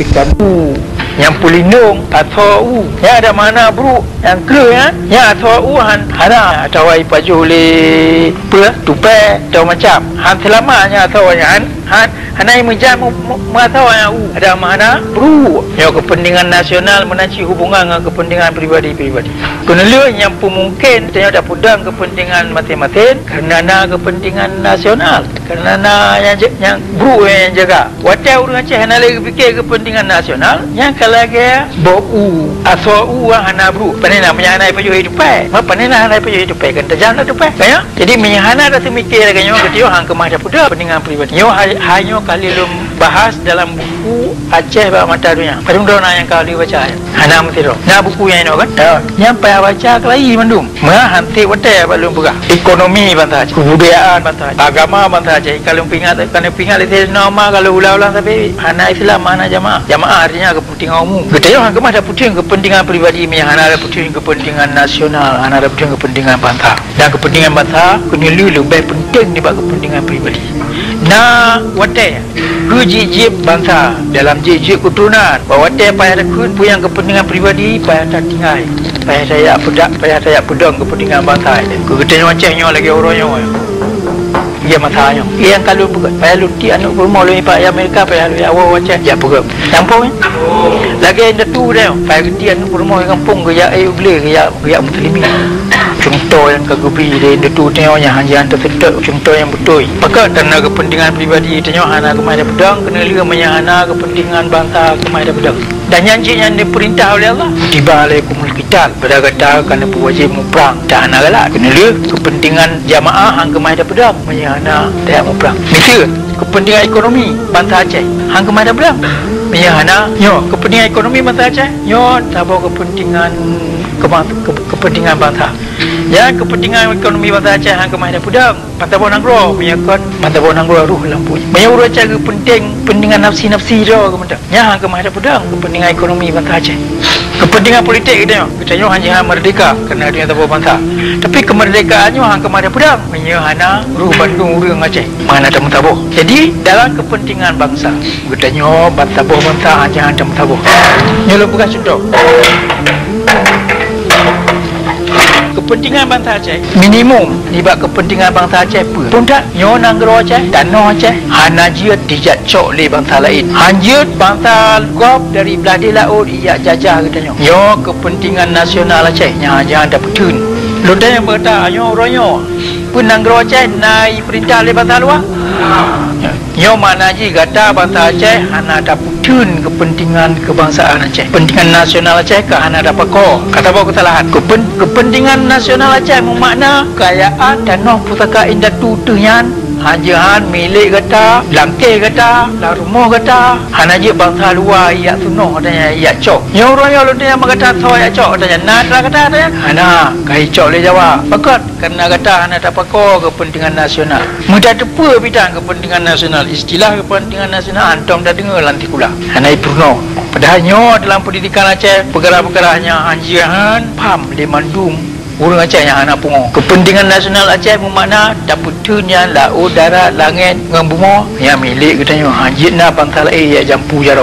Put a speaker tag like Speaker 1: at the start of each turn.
Speaker 1: ikan. U yang pelindung atau u. Yang ada mana bro? Yang clear ya? Yang atau u han. Hana atau ai paju le pe tupe atau macam. Han selamanya atau yang han hanai menjam atau yang u ada mana bro yang kepentingan nasional menaci hubungan dengan kepentingan pribadi-pribadi kena yang pemungkin tanya ada pudang kepentingan masing-masing kerana na kepentingan nasional kerana na yang yang bro yang jaga. Walau orang Aceh hana lagi fikir kepentingan nasional yang kalau ke bau atau u hana bro panena menyana pa hidup pai ma panena hana pa hidup pai kan tajam tu pai kaya jadi menyana dah semikir kan yo ketio hang kemah dah puda kepentingan pribadi yo hanya kali lum bahas dalam buku Aceh ba mata dunia. Padung dona yang kali baca hana mesti ro na buku yang no kan? Yang payah baca kelai mandum ma hanti wate belum buka ekonomi bantah kebudayaan bantah agama bantah Aceh. Kalau pingat kan pingat itu nama kalau ulang-ulang tapi hana Islam mana jamaah. Jamaah artinya kepentingan umum kita yang kemah ada penting kepentingan pribadi yang hana ada penting kepentingan nasional hana ada penting kepentingan bangsa dan kepentingan bangsa kena lebih penting daripada kepentingan pribadi na wate kejijib bangsa. Dalam jijib keturunan bahawa wate payah ada kun yang kepentingan pribadi payah tak tinggal. Payah saya pedak payah saya pedang kepentingan bangsa. Kita macamnya lagi orang yang matanya yang kalau bukan payah luti anak rumah lu pak ya Amerika payah lu awal macam ya bukan campur lagi ada tu dia payah luti anak rumah kampung ke ya ayu beli ke ya ya muslimin contoh yang kegubi dia ada tu tengoknya hanya hantar sedek contoh yang betul. Maka kerana kepentingan pribadi tengok anak kemai ada pedang kena lihat menyana kepentingan bangsa kemai ada pedang dan nyanyi yang diperintah oleh Allah. Tiba alaikumul qital pada kata kerana wajib muprang. Tak nak galak kena lihat kepentingan jamaah hang kemai ada pedang menyana tak muprang. Misal kepentingan ekonomi bangsa Aceh hang kemai ada pedang menyana yo kepentingan ekonomi bangsa Aceh yo tak kepentingan ke, ke, kepentingan bangsa ya kepentingan ekonomi bangsa Aceh hang ada pedang Pantai Bawah Nanggro menyakon Pantai Bawah Nanggro ruh lampu. Banyak urut cara penting pentingan nafsi-nafsi dia ke benda ya hang kemai ada pedang kepentingan ekonomi bangsa Aceh. Kepentingan politik kita kita nyo hanya merdeka kerana dia tahu bangsa. Tapi kemerdekaannya hang kemai ada pedang menyahana ruh Bandung urang Aceh. Mana ada mutabuh jadi dalam kepentingan bangsa kita nyo bangsa bangsa hanya ada mutabuh nyolo bukan contoh kepentingan bangsa Aceh? Minimum libat kepentingan bangsa Aceh apa? Pun tak nyo nanggro Aceh dano Aceh. Hanajia dijak cok le bangsa lain. Hanjut bangsa gop dari belah di laut ia jajah kita nyo nyo kepentingan nasional Aceh. Nya jangan ada putun Ludah yang berkata, nyo ronyo pun nanggro Aceh naik perintah le bangsa luar. Nyo mana ji kata bangsa Aceh hana ada putun kepentingan kebangsaan Aceh. Kepentingan nasional Aceh ke hana ada pako. Kata bawa kesalahan. Kepen, kepentingan nasional Aceh memakna kekayaan dan noh pusaka indah Hajahan milik kata, langkeh kata, lah rumah kata, hana je bangsa luar ia sunuh katanya ia cok. Yang orang yang lu dia kata so ia cok katanya nak lah kata katanya. Hana kai cok le jawab. Pakot kerana kata hana tak pako kepentingan nasional. Mudah tepu bidang kepentingan nasional. Istilah kepentingan nasional antum dah dengar lantik pula. Hana ipurno. Padahal nyo dalam pendidikan Aceh perkara-perkara hanya anjiran pam lemandum Urang Aceh yang anak pungo. Kepentingan nasional Aceh bermakna daputunya laut, darat, langit, dengan bunga yang milik katanya. Hajit na bangsa lain yang jampu. Oleh